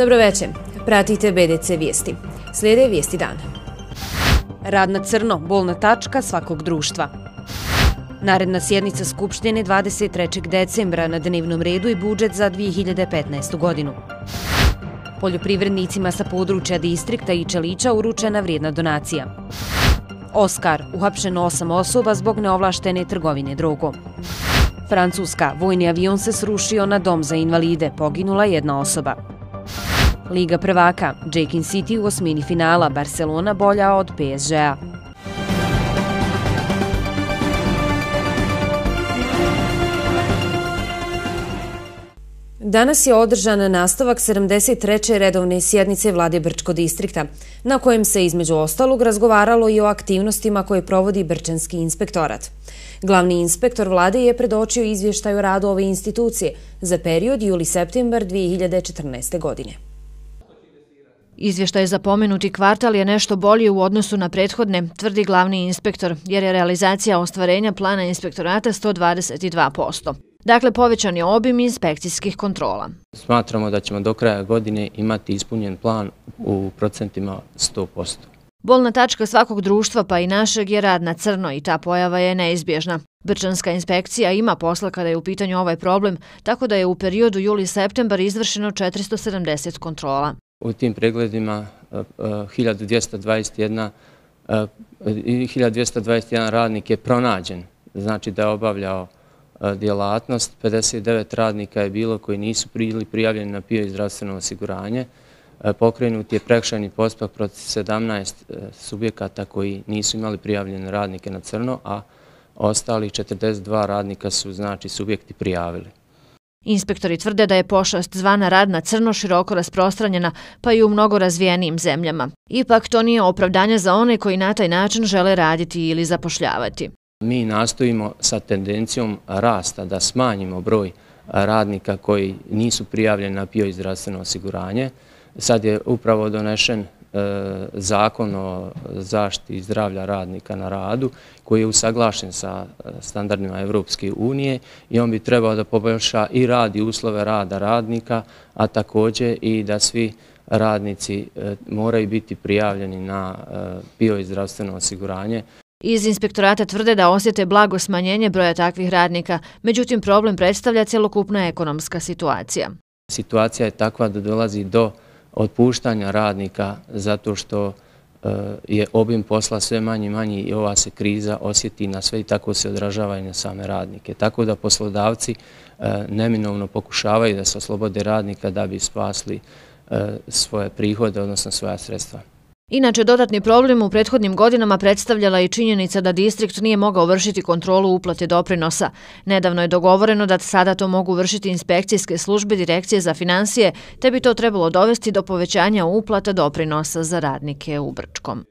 Dobroveče, pratite BDC vijesti. Slijede vijesti dana. Rad na crno, bolna tačka svakog društva. Naredna sjednica Skupštine 23. decembra na dnevnom redu i budžet za 2015. godinu. Poljoprivrednicima sa područja distrikta i Čelića uručena vrijedna donacija. Oskar, uhapšeno osam osoba zbog neovlaštene trgovine drogom. Francuska, vojni avion se srušio na dom za invalide, poginula jedna osoba. Liga prvaka, Jakin City u osmini finala, Barcelona bolja od PSG-a. Danas je održan nastavak 73. redovne sjednice vlade Brčko distrikta, na kojem se između ostalog razgovaralo i o aktivnostima koje provodi Brčanski inspektorat. Glavni inspektor vlade je predočio izvještaj o radu ove institucije za period juli-septembar 2014. godine. Izvještaj za pomenuti kvartal je nešto bolji u odnosu na prethodne, tvrdi glavni inspektor, jer je realizacija ostvarenja plana inspektorata 122%. Dakle, povećan je obim inspekcijskih kontrola. Smatramo da ćemo do kraja godine imati ispunjen plan u procentima 100%. Bolna tačka svakog društva pa i našeg je rad na crno i ta pojava je neizbježna. Brčanska inspekcija ima posla kada je u pitanju ovaj problem, tako da je u periodu juli-septembar izvršeno 470 kontrola. U tim pregledima e, e, 1221 1221 e, radnik je pronađen, znači da je obavljao djelatnost. 59 radnika je bilo koji nisu bili prijavljeni na PIO i zdravstveno osiguranje. Pokrenut je prekšajni postupak protiv 17 subjekata koji nisu imali prijavljene radnike na crno, a ostali 42 radnika su znači subjekti prijavili. Inspektori tvrde da je pošast zvana rad na crno široko rasprostranjena, pa i u mnogo razvijenijim zemljama. Ipak to nije opravdanje za one koji na taj način žele raditi ili zapošljavati. Mi nastojimo sa tendencijom rasta da smanjimo broj radnika koji nisu prijavljeni na PIO i zdravstveno osiguranje. Sad je upravo donešen zakon o zaštiti zdravlja radnika na radu koji je usaglašen sa e, standardima Evropske unije i on bi trebao da poboljša i rad i uslove rada radnika, a također i da svi radnici e, moraju biti prijavljeni na bio i zdravstveno osiguranje. Iz inspektorata tvrde da osjete blago smanjenje broja takvih radnika, međutim problem predstavlja celokupna ekonomska situacija. Situacija je takva da dolazi do otpuštanja radnika zato što e, je obim posla sve manji i manji i ova se kriza osjeti na sve i tako se odražava i na same radnike. Tako da poslodavci e, neminovno pokušavaju da se oslobode radnika da bi spasli e, svoje prihode, odnosno svoja sredstva. Inače, dodatni problem u prethodnim godinama predstavljala i činjenica da distrikt nije mogao vršiti kontrolu uplate doprinosa. Nedavno je dogovoreno da sada to mogu vršiti inspekcijske službe Direkcije za financije, te bi to trebalo dovesti do povećanja uplata doprinosa za radnike u Brčkom.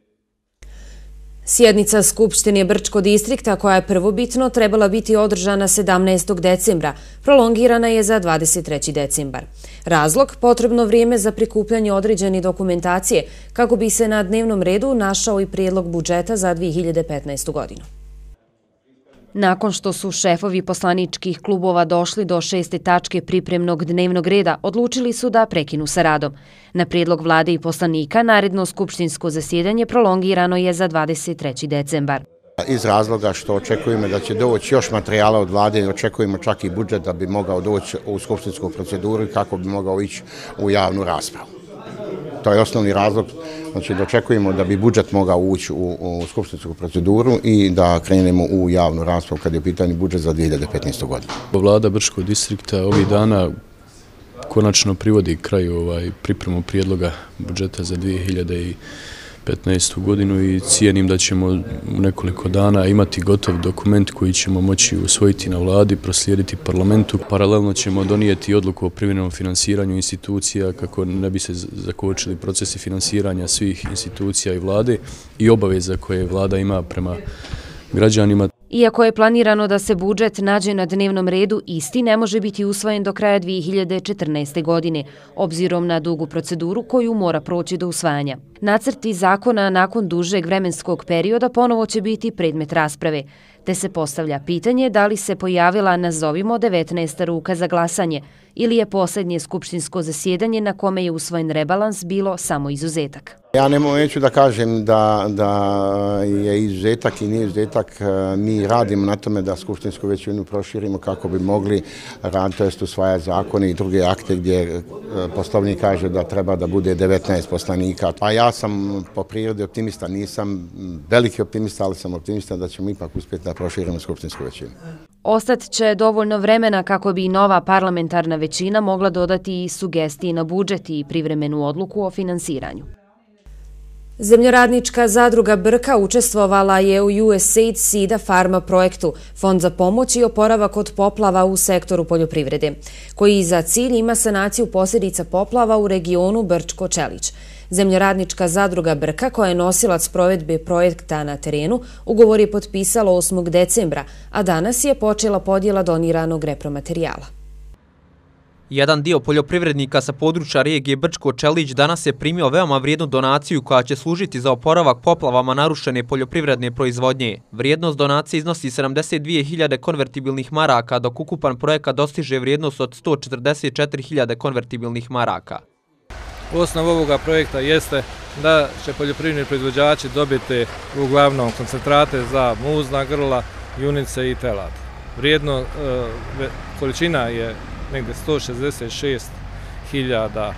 Sjednica Skupštine Brčko distrikta, koja je prvobitno trebala biti održana 17. decembra, prolongirana je za 23. decembar. Razlog – potrebno vrijeme za prikupljanje određene dokumentacije kako bi se na dnevnom redu našao i prijedlog budžeta za 2015. godinu. Nakon što su šefovi poslaničkih klubova došli do šeste tačke pripremnog dnevnog reda, odlučili su da prekinu sa radom. Na prijedlog vlade i poslanika, naredno skupštinsko zasjedanje prolongirano je za 23. decembar. Iz razloga što očekujemo da će doći još materijala od vlade očekujemo čak i budžet da bi mogao doći u skupštinsku proceduru i kako bi mogao ići u javnu raspravu. To je osnovni razlog, znači da očekujemo da bi budžet mogao ući u, u skupštinsku proceduru i da krenemo u javnu raspravu kad je u pitanju budžet za 2015. godinu. Vlada Brškog distrikta ovih dana konačno privodi kraju ovaj pripremu prijedloga budžeta za 2015. 2015. godinu i cijenim da ćemo u nekoliko dana imati gotov dokument koji ćemo moći usvojiti na vladi, proslijediti parlamentu. Paralelno ćemo donijeti odluku o privremenom finansiranju institucija kako ne bi se zakočili procesi finansiranja svih institucija i vlade i obaveza koje vlada ima prema građanima. Iako je planirano da se budžet nađe na dnevnom redu, isti ne može biti usvojen do kraja 2014. godine, obzirom na dugu proceduru koju mora proći do usvajanja. Nacrti zakona nakon dužeg vremenskog perioda ponovo će biti predmet rasprave, te se postavlja pitanje da li se pojavila, nazovimo, 19. ruka za glasanje ili je posljednje skupštinsko zasjedanje na kome je usvojen rebalans bilo samo izuzetak. Ja ne neću da kažem da, da je izuzetak i nije izuzetak. E, mi radimo na tome da skupštinsku većinu proširimo kako bi mogli rad, to jest usvaja zakone i druge akte gdje e, poslovnik kaže da treba da bude 19 poslanika. A ja sam po prirodi optimista, nisam veliki optimista, ali sam optimista da ćemo ipak uspjeti da proširimo skupštinsku većinu. Ostat će dovoljno vremena kako bi nova parlamentarna većina mogla dodati i sugestije na budžet i privremenu odluku o finansiranju. Zemljoradnička zadruga Brka učestvovala je u USAID SIDA Pharma projektu, fond za pomoć i oporavak od poplava u sektoru poljoprivrede, koji za cilj ima sanaciju posljedica poplava u regionu Brčko-Čelić. Zemljoradnička zadruga Brka, koja je nosilac provedbe projekta na terenu, ugovor je potpisalo 8. decembra, a danas je počela podjela doniranog repromaterijala. Jedan dio poljoprivrednika sa područja regije Brčko-Čelić danas je primio veoma vrijednu donaciju koja će služiti za oporavak poplavama narušene poljoprivredne proizvodnje. Vrijednost donacije iznosi 72.000 konvertibilnih maraka, dok ukupan projekat dostiže vrijednost od 144.000 konvertibilnih maraka. Osnov ovoga projekta jeste da će poljoprivredni proizvođači dobiti uglavnom koncentrate za muzna grla, junice i telad. Vrijedno, e, količina je negde 166.000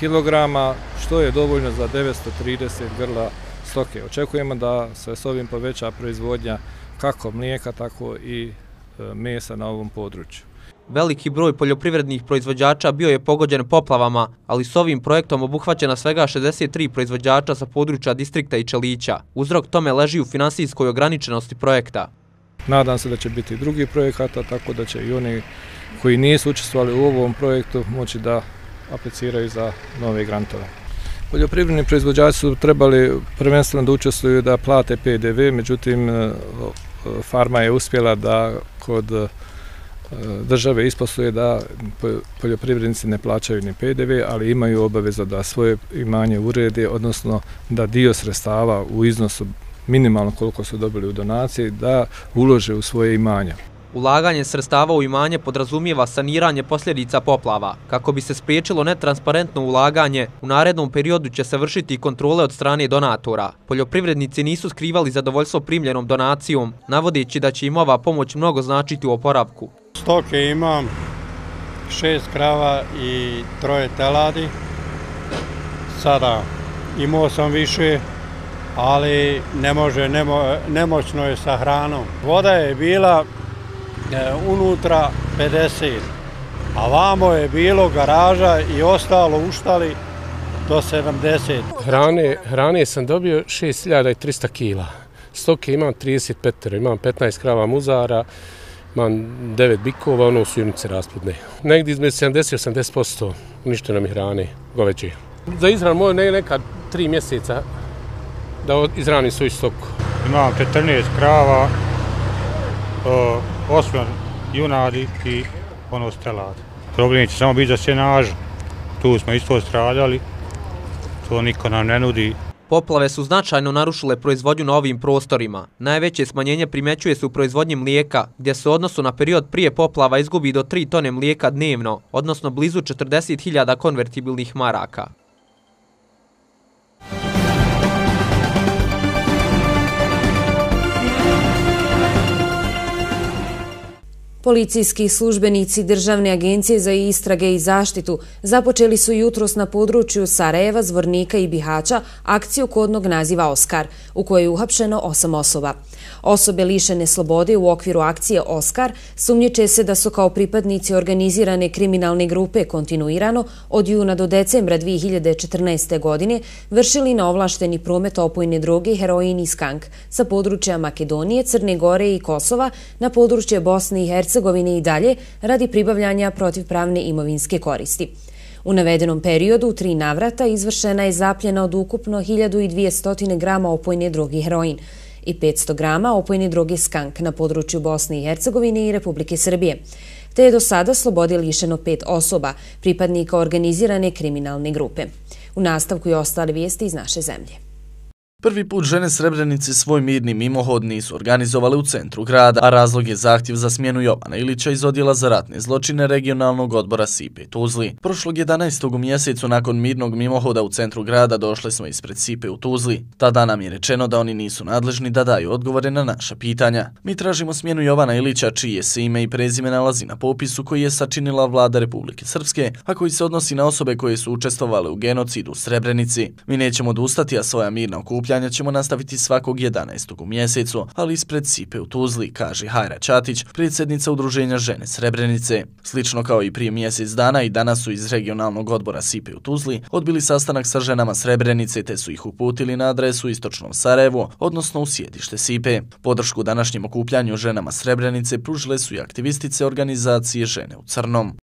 kilograma, što je dovoljno za 930 grla stoke. Očekujemo da se s ovim poveća proizvodnja kako mlijeka, tako i e, mesa na ovom području. Veliki broj poljoprivrednih proizvođača bio je pogođen poplavama, ali s ovim projektom obuhvaćena svega 63 proizvođača sa područja distrikta i Čelića. Uzrok tome leži u finansijskoj ograničenosti projekta. Nadam se da će biti drugi projekata, tako da će i oni koji nisu učestvovali u ovom projektu moći da apliciraju za nove grantove. Poljoprivredni proizvođači su trebali prvenstveno da učestvuju da plate PDV, međutim e, e, farma je uspjela da kod e, države isposluje da poljoprivrednici ne plaćaju ni PDV, ali imaju obavezu da svoje imanje urede, odnosno da dio sredstava u iznosu minimalno koliko su dobili u donaciji, da ulože u svoje imanje. Ulaganje sredstava u imanje podrazumijeva saniranje posljedica poplava. Kako bi se spriječilo netransparentno ulaganje, u narednom periodu će se vršiti kontrole od strane donatora. Poljoprivrednici nisu skrivali zadovoljstvo primljenom donacijom, navodeći da će im ova pomoć mnogo značiti u oporavku. Stoke imam šest krava i troje teladi. Sada imao sam više, ali ne može, nemo, nemoćno je sa hranom. Voda je bila unutra 50, a vamo je bilo garaža i ostalo uštali do 70. Hrane, hrane sam dobio 6300 kila. Stoke imam 35, imam 15 krava muzara, imam 9 bikova, ono su junice rasplodne. Negdje između 70-80% uništeno mi hrane, goveđe. Za izran moju ne, nekad 3 mjeseca da izranim svoju stoku. Imam 14 krava, osman junadi i ono stelad. Problem će samo biti za sjenažu. Tu smo isto stradali, to niko nam ne nudi. Poplave su značajno narušile proizvodnju na ovim prostorima. Najveće smanjenje primećuje se u proizvodnji mlijeka, gdje se odnosu na period prije poplava izgubi do 3 tone mlijeka dnevno, odnosno blizu 40.000 konvertibilnih maraka. Policijski službenici Državne agencije za istrage i zaštitu započeli su jutros na području Sarajeva, Zvornika i Bihaća akciju kodnog naziva Oskar, u kojoj je uhapšeno osam osoba. Osobe lišene slobode u okviru akcije Oskar sumnjiče se da su kao pripadnici organizirane kriminalne grupe kontinuirano od juna do decembra 2014. godine vršili na ovlašteni promet opojne droge heroin i skank sa područja Makedonije, Crne Gore i Kosova na područje Bosne i Hercegovine i dalje radi pribavljanja protivpravne imovinske koristi. U navedenom periodu u tri navrata izvršena je zapljena od ukupno 1200 grama opojne droge heroin. i 500 grama opojne droge skank na području Bosne i Hercegovine i Republike Srbije. Te je do sada slobodi lišeno pet osoba, pripadnika organizirane kriminalne grupe. U nastavku je ostale vijesti iz naše zemlje. Prvi put žene Srebrenice svoj mirni mimohod nisu organizovali u centru grada, a razlog je zahtjev za smjenu Jovana Ilića iz odjela za ratne zločine regionalnog odbora Sipe Tuzli. Prošlog 11. mjesecu nakon mirnog mimohoda u centru grada došli smo ispred Sipe u Tuzli. Tada nam je rečeno da oni nisu nadležni da daju odgovore na naša pitanja. Mi tražimo smjenu Jovana Ilića, čije se ime i prezime nalazi na popisu koji je sačinila vlada Republike Srpske, a koji se odnosi na osobe koje su učestvovale u genocidu u Srebrenici. Mi nećemo odustati, a svoja mirna okuplja okupljanja ćemo nastaviti svakog 11. u mjesecu, ali ispred Sipe u Tuzli, kaže Hajra Ćatić, predsjednica Udruženja žene Srebrenice. Slično kao i prije mjesec dana i danas su iz regionalnog odbora Sipe u Tuzli odbili sastanak sa ženama Srebrenice te su ih uputili na adresu Istočnom Sarajevu, odnosno u sjedište Sipe. Podršku današnjem okupljanju ženama Srebrenice pružile su i aktivistice organizacije Žene u Crnom.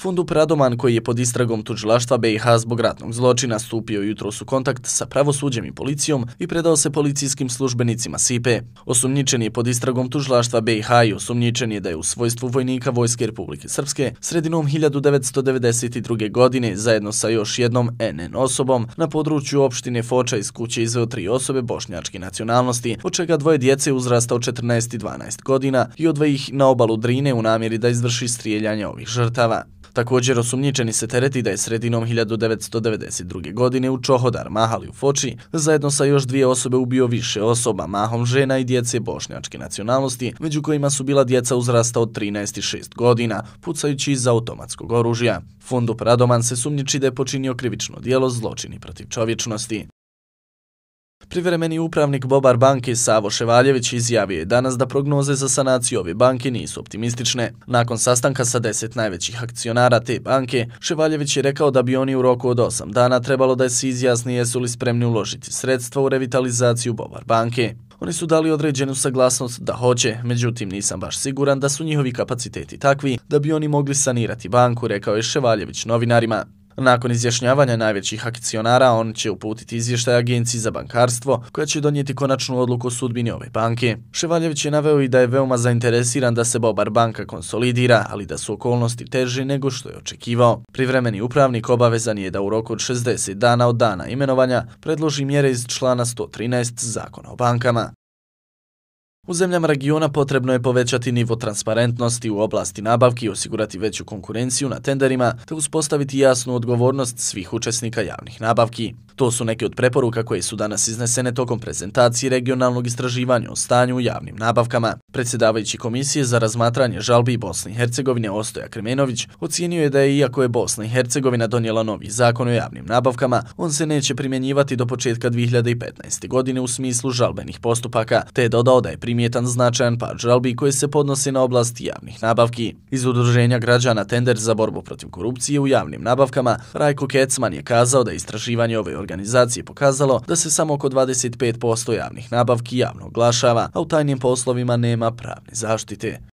Fundu Pradoman, koji je pod istragom tužilaštva BiH zbog ratnog zločina, stupio jutro su kontakt sa pravosuđem i policijom i predao se policijskim službenicima SIPE. Osumnjičen je pod istragom tužilaštva BiH i osumnjičen je da je u svojstvu vojnika Vojske Republike Srpske sredinom 1992. godine zajedno sa još jednom NN osobom na području opštine Foča iz kuće izveo tri osobe bošnjačke nacionalnosti, od čega dvoje djece uzrasta od 14 i 12 godina i odve ih na obalu Drine u namjeri da izvrši strijeljanje ovih žrtava. Također osumnjičeni se tereti da je sredinom 1992. godine u Čohodar Mahali u Foči zajedno sa još dvije osobe ubio više osoba, mahom žena i djece bošnjačke nacionalnosti, među kojima su bila djeca uzrasta od 13 i 6 godina, pucajući iz automatskog oružja. Fondu Pradoman se sumnjiči da je počinio krivično dijelo zločini protiv čovječnosti. Privremeni upravnik Bobar banke Savo Ševaljević izjavio je danas da prognoze za sanaciju ove banke nisu optimistične. Nakon sastanka sa deset najvećih akcionara te banke, Ševaljević je rekao da bi oni u roku od 8 dana trebalo da se izjasni jesu li spremni uložiti sredstva u revitalizaciju Bobar banke. Oni su dali određenu saglasnost da hoće, međutim nisam baš siguran da su njihovi kapaciteti takvi da bi oni mogli sanirati banku, rekao je Ševaljević novinarima. Nakon izjašnjavanja najvećih akcionara, on će uputiti izvještaj agenciji za bankarstvo, koja će donijeti konačnu odluku o sudbini ove banke. Ševaljević je naveo i da je veoma zainteresiran da se Bobar banka konsolidira, ali da su okolnosti teže nego što je očekivao. Privremeni upravnik obavezan je da u roku od 60 dana od dana imenovanja predloži mjere iz člana 113 zakona o bankama. U zemljama regiona potrebno je povećati nivo transparentnosti u oblasti nabavki i osigurati veću konkurenciju na tenderima te uspostaviti jasnu odgovornost svih učesnika javnih nabavki. To su neke od preporuka koje su danas iznesene tokom prezentacije regionalnog istraživanja o stanju u javnim nabavkama. Predsjedavajući komisije za razmatranje žalbi Bosne i Hercegovine Ostoja Kremenović ocijenio je da je iako je Bosna i Hercegovina donijela novi zakon o javnim nabavkama, on se neće primjenjivati do početka 2015. godine u smislu žalbenih postupaka, te je dodao da je primjetan značajan pad žalbi koje se podnosi na oblast javnih nabavki. Iz udruženja građana Tender za borbu protiv korupcije u javnim nabavkama, Rajko Kecman je kazao da istraživanje ove organizacije pokazalo da se samo oko 25% javnih nabavki javno oglašava, a u tajnim poslovima nema pravne zaštite.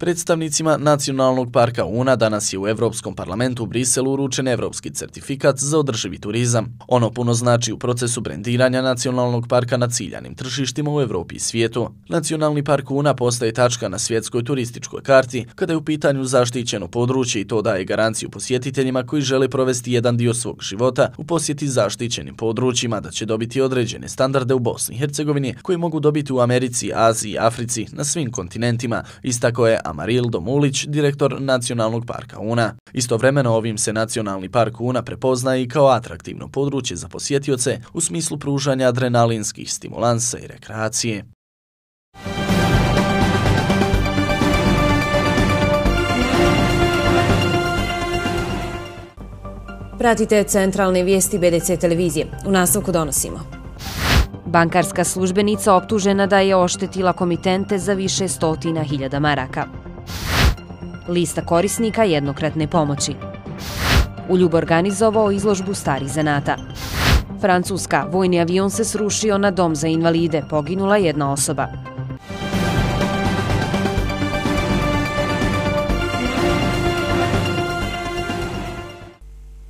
Predstavnicima Nacionalnog parka Una danas je u Evropskom parlamentu u Briselu uručen evropski certifikat za održivi turizam. Ono puno znači u procesu brendiranja Nacionalnog parka na ciljanim tržištima u Evropi i svijetu. Nacionalni park Una postaje tačka na svjetskoj turističkoj karti kada je u pitanju zaštićeno područje i to daje garanciju posjetiteljima koji žele provesti jedan dio svog života u posjeti zaštićenim područjima da će dobiti određene standarde u Bosni i Hercegovini koji mogu dobiti u Americi, Aziji Africi na svim kontinentima, istako je Amarildo Mulić, direktor Nacionalnog parka Una. Istovremeno ovim se Nacionalni park Una prepozna i kao atraktivno područje za posjetioce u smislu pružanja adrenalinskih stimulansa i rekreacije. Pratite centralne vijesti BDC televizije. U nastavku donosimo. Bankarska službenica optužena da je oštetila komitente za više stotina hiljada maraka. Lista korisnika jednokratne pomoći. Uljub organizovao izložbu starih zanata. Francuska, vojni avion se srušio na dom za invalide, poginula jedna osoba.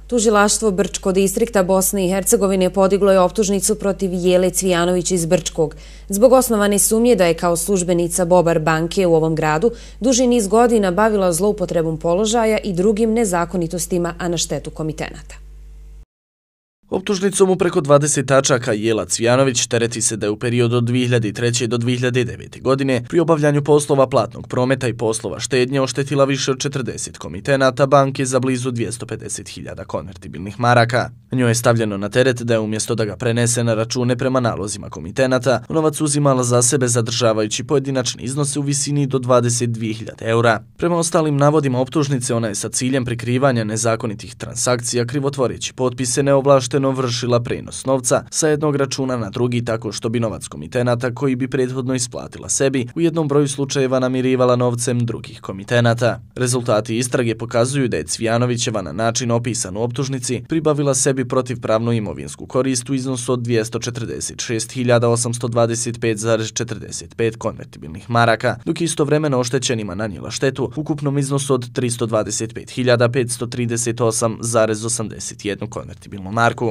Tužilaštvo Brčko distrikta Bosne i Hercegovine podiglo je optužnicu protiv Jele Cvijanović iz Brčkog. Zbog osnovane sumnje da je kao službenica Bobar banke u ovom gradu duži niz godina bavila zloupotrebom položaja i drugim nezakonitostima, a na štetu komitenata. Optužnicom u preko 20 tačaka Jela Cvijanović tereti se da je u periodu od 2003. do 2009. godine pri obavljanju poslova platnog prometa i poslova štednje oštetila više od 40 komitenata banke za blizu 250.000 konvertibilnih maraka. Njoj je stavljeno na teret da je umjesto da ga prenese na račune prema nalozima komitenata, novac uzimala za sebe zadržavajući pojedinačni iznose u visini do 22.000 eura. Prema ostalim navodima optužnice, ona je sa ciljem prikrivanja nezakonitih transakcija krivotvoreći potpise neovlašte neovlašteno vršila prenos novca sa jednog računa na drugi tako što bi novac komitenata koji bi prethodno isplatila sebi u jednom broju slučajeva namirivala novcem drugih komitenata. Rezultati istrage pokazuju da je Cvijanovićeva na način opisan u optužnici pribavila sebi protivpravnu imovinsku korist u iznosu od 246.825,45 konvertibilnih maraka, dok istovremeno oštećenima nanijela štetu ukupnom iznosu od 325.538,81 konvertibilnu marku.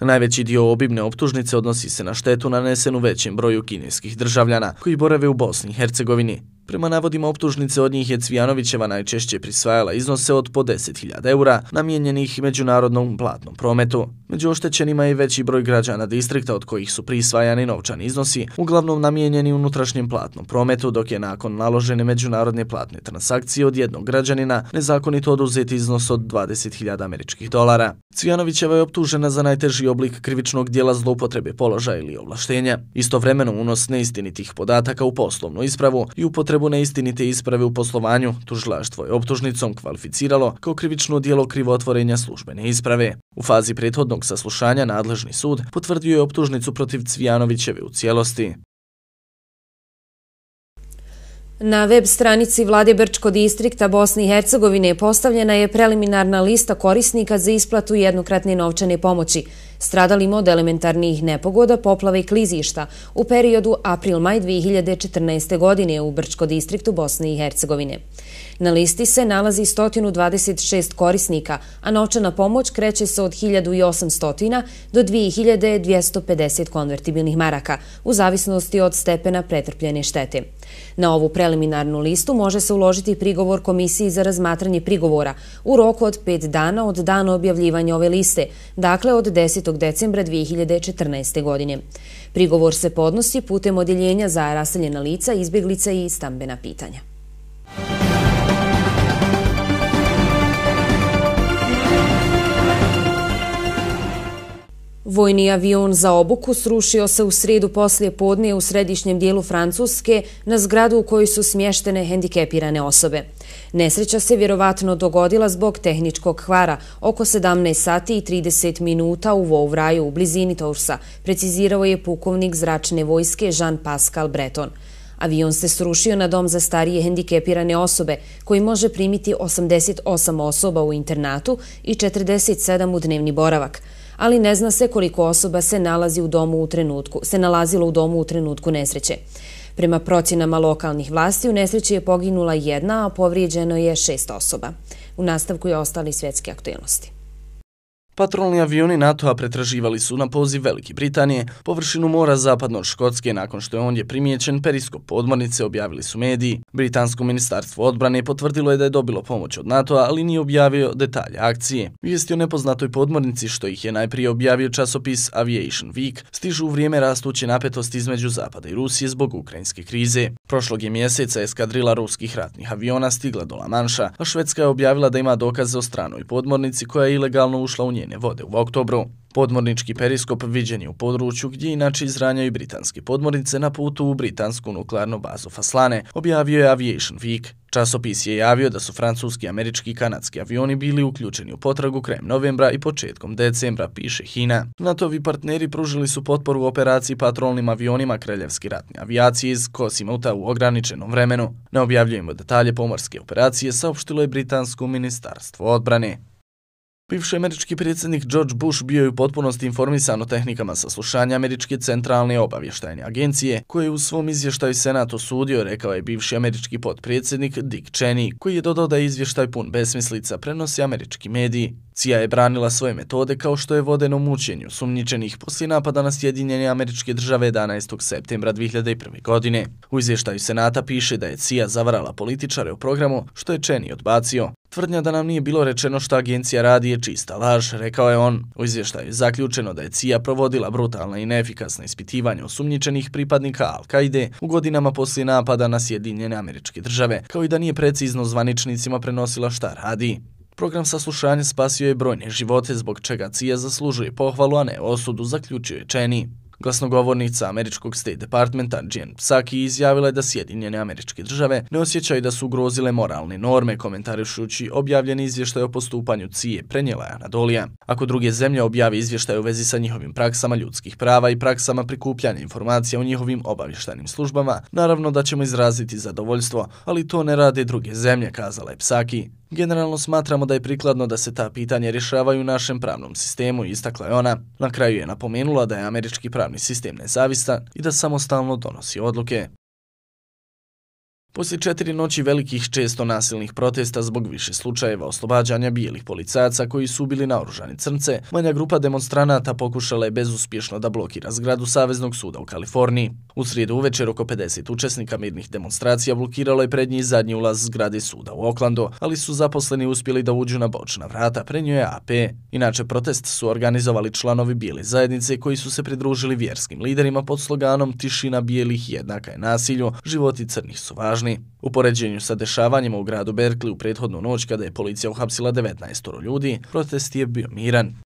Najveći dio obimne optužnice odnosi se na štetu nanesenu većem broju kineskih državljana koji borave u Bosni i Hercegovini. Prema navodima optužnice od njih je Cvijanovićeva najčešće prisvajala iznose od po 10.000 eura namjenjenih međunarodnom platnom prometu. Među oštećenima je veći broj građana distrikta od kojih su prisvajani novčani iznosi, uglavnom namijenjeni unutrašnjem platnom prometu, dok je nakon naložene međunarodne platne transakcije od jednog građanina nezakonito oduzeti iznos od 20.000 američkih dolara. Cvijanovićeva je optužena za najteži oblik krivičnog dijela zloupotrebe položaja ili ovlaštenja, istovremeno unos neistinitih podataka u poslovnu ispravu i upotrebu neistinite isprave u poslovanju, tužilaštvo je optužnicom kvalificiralo kao krivično dijelo krivotvorenja službene isprave. U fazi prethodnog saslušanja nadležni sud potvrdio je optužnicu protiv Cvijanovićeve u cijelosti. Na web stranici Vlade Brčko distrikta Bosne i Hercegovine postavljena je preliminarna lista korisnika za isplatu jednokratne novčane pomoći stradalim od elementarnih nepogoda, poplave i klizišta u periodu april-maj 2014. godine u Brčko distriktu Bosne i Hercegovine. Na listi se nalazi 126 korisnika, a novčana pomoć kreće se od 1800 do 2250 konvertibilnih maraka, u zavisnosti od stepena pretrpljene štete. Na ovu preliminarnu listu može se uložiti prigovor Komisiji za razmatranje prigovora u roku od 5 dana od dana objavljivanja ove liste, dakle od 10 decembra 2014. godine. Prigovor se podnosi putem odjeljenja za raseljena lica, izbjeglica i stambena pitanja. Vojni avion za obuku srušio se u sredu poslije podnije u središnjem dijelu Francuske na zgradu u kojoj su smještene hendikepirane osobe. Nesreća se vjerovatno dogodila zbog tehničkog hvara oko 17 sati i 30 minuta u Vouvraju u blizini Toursa, precizirao je pukovnik zračne vojske Jean-Pascal Breton. Avion se srušio na dom za starije hendikepirane osobe koji može primiti 88 osoba u internatu i 47 u dnevni boravak ali ne zna se koliko osoba se nalazi u domu u trenutku, se nalazilo u domu u trenutku nesreće. Prema procjenama lokalnih vlasti u nesreći je poginula jedna, a povrijeđeno je šest osoba. U nastavku je ostali svjetske aktualnosti. Patrolni avioni NATO-a pretraživali su na poziv Velike Britanije površinu mora zapadno od Škotske nakon što je on je primijećen periskop podmornice, objavili su mediji. Britansko ministarstvo odbrane potvrdilo je da je dobilo pomoć od NATO-a, ali nije objavio detalje akcije. Vijesti o nepoznatoj podmornici, što ih je najprije objavio časopis Aviation Week, stižu u vrijeme rastuće napetosti između Zapada i Rusije zbog ukrajinske krize. Prošlog je mjeseca eskadrila ruskih ratnih aviona stigla do La Manša, a Švedska je objavila da ima dokaze o stranoj podmornici koja je ilegalno ušla u nje njene vode u oktobru. Podmornički periskop viđen je u području gdje inače izranjaju britanske podmornice na putu u britansku nuklearnu bazu Faslane, objavio je Aviation Week. Časopis je javio da su francuski, američki i kanadski avioni bili uključeni u potragu krajem novembra i početkom decembra, piše Hina. NATO-vi partneri pružili su potporu operaciji patrolnim avionima Kraljevski ratni avijacije iz Kosimuta u ograničenom vremenu. Ne objavljujemo detalje pomorske operacije, saopštilo je Britansko ministarstvo odbrane. Bivši američki predsjednik George Bush bio je u potpunosti informisan o tehnikama saslušanja američke centralne obavještajne agencije, koje je u svom izvještaju Senat osudio, rekao je bivši američki potpredsjednik Dick Cheney, koji je dodao da je izvještaj pun besmislica prenosi američki mediji. CIA je branila svoje metode kao što je vodeno mučenju sumnjičenih poslije napada na Sjedinjene američke države 11. septembra 2001. godine. U izvještaju Senata piše da je CIA zavarala političare u programu, što je Čeni odbacio. Tvrdnja da nam nije bilo rečeno što agencija radi je čista laž, rekao je on. U izvještaju zaključeno da je CIA provodila brutalna i neefikasna ispitivanja osumnjičenih pripadnika Al-Kaide u godinama poslije napada na Sjedinjene američke države, kao i da nije precizno zvaničnicima prenosila šta radi. Program saslušanja spasio je brojne živote zbog čega CIA zaslužuje pohvalu, a ne osudu, zaključio je Čeni. Glasnogovornica američkog State Departmenta Jen Psaki izjavila je da Sjedinjene američke države ne osjećaju da su ugrozile moralne norme, komentarišući objavljeni izvještaj o postupanju CIA prenijela je Anadolija. Ako druge zemlje objave izvještaj u vezi sa njihovim praksama ljudskih prava i praksama prikupljanja informacija o njihovim obavještajnim službama, naravno da ćemo izraziti zadovoljstvo, ali to ne rade druge zemlje, kazala je Psaki. Generalno smatramo da je prikladno da se ta pitanja rješavaju u našem pravnom sistemu, istakla je ona. Na kraju je napomenula da je američki pravni sistem nezavistan i da samostalno donosi odluke. Poslije četiri noći velikih često nasilnih protesta zbog više slučajeva oslobađanja bijelih policajaca koji su bili naoružani crnce, manja grupa demonstranata pokušala je bezuspješno da blokira zgradu Saveznog suda u Kaliforniji. U srijedu uvečer oko 50 učesnika mirnih demonstracija blokiralo je prednji i zadnji ulaz zgrade suda u Oklando, ali su zaposleni uspjeli da uđu na bočna vrata, prenio je AP. Inače, protest su organizovali članovi bijele zajednice koji su se pridružili vjerskim liderima pod sloganom Tišina bijelih jednaka je nasilju, životi crnih su važni važni. U poređenju sa dešavanjima u gradu Berkli u prethodnu noć kada je policija uhapsila 19 ljudi, protest je bio miran.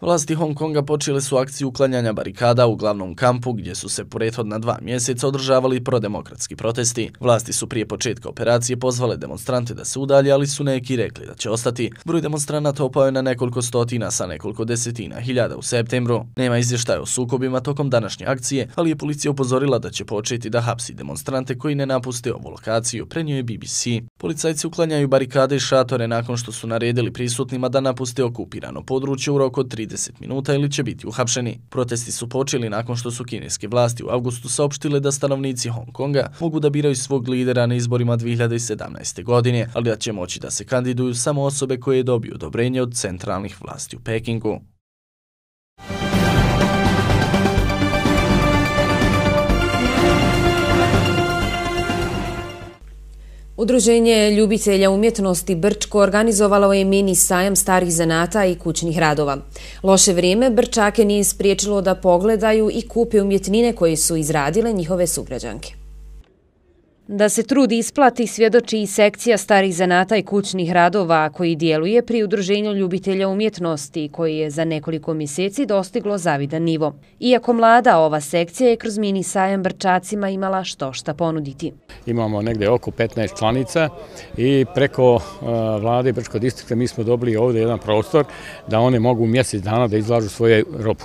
Vlasti Hong Konga počele su akciju uklanjanja barikada u glavnom kampu gdje su se prethodna dva mjeseca održavali prodemokratski protesti. Vlasti su prije početka operacije pozvale demonstrante da se udalje, ali su neki rekli da će ostati. Broj demonstranata opao je na nekoliko stotina sa nekoliko desetina hiljada u septembru. Nema izvještaja o sukobima tokom današnje akcije, ali je policija upozorila da će početi da hapsi demonstrante koji ne napuste ovu lokaciju, prenio je BBC. Policajci uklanjaju barikade i šatore nakon što su naredili prisutnima da napuste okupirano područje u roku od 30 minuta ili će biti uhapšeni. Protesti su počeli nakon što su kineske vlasti u avgustu saopštile da stanovnici Hong Konga mogu da biraju svog lidera na izborima 2017. godine, ali da će moći da se kandiduju samo osobe koje dobiju odobrenje od centralnih vlasti u Pekingu. Udruženje ljubitelja umjetnosti Brčko organizovalo je mini sajam starih zanata i kućnih radova. Loše vrijeme Brčake nije spriječilo da pogledaju i kupe umjetnine koje su izradile njihove sugrađanke. Da se trudi isplati svjedoči i sekcija starih zanata i kućnih radova koji dijeluje pri udruženju ljubitelja umjetnosti koji je za nekoliko mjeseci dostiglo zavidan nivo. Iako mlada, ova sekcija je kroz mini sajam brčacima imala što šta ponuditi. Imamo negde oko 15 članica i preko e, vlade Brčko distrikta mi smo dobili ovdje jedan prostor da one mogu mjesec dana da izlažu svoje robu,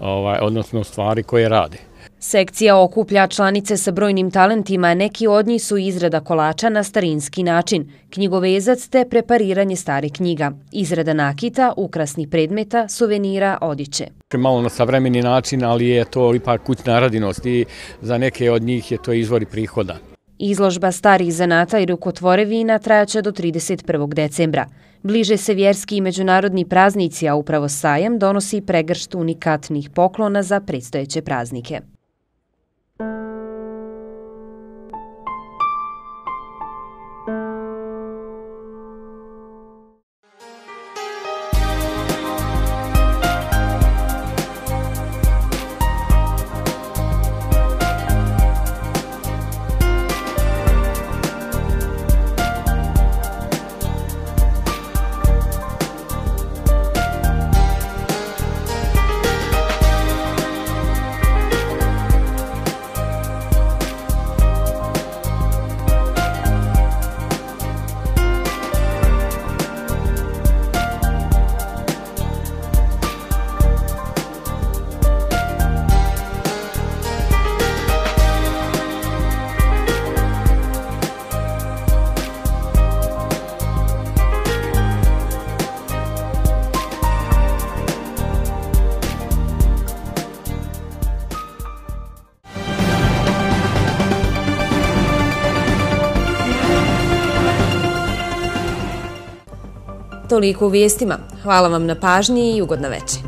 ovaj, odnosno stvari koje rade. Sekcija okuplja članice sa brojnim talentima, neki od njih su izrada kolača na starinski način, knjigovezac te prepariranje stare knjiga, izrada nakita, ukrasnih predmeta, suvenira, odiće. Malo na savremeni način, ali je to ipak kućna radinost i za neke od njih je to izvori prihoda. Izložba starih zanata i rukotvore vina trajaće do 31. decembra. Bliže se vjerski i međunarodni praznici, a upravo sajam donosi pregršt unikatnih poklona za predstojeće praznike. thank you Toliko u vijestima. Hvala vam na pažnji i ugodna večer.